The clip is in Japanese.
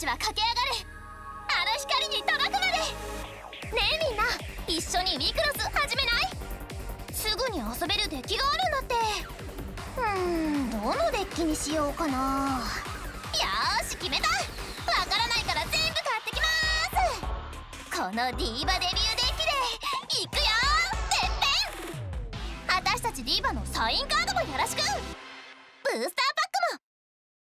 ちは駆け上がる。あの光に届くまで。ねえみんな。一緒にウィクロス始めない？すぐに遊べるデッキがあるんだって。うーんどのデッキにしようかな。よーし決めた。わからないから全部買ってきます。このディーバデビューデッキでいくよてっぺん私たちディーバのサインカードもよろしく。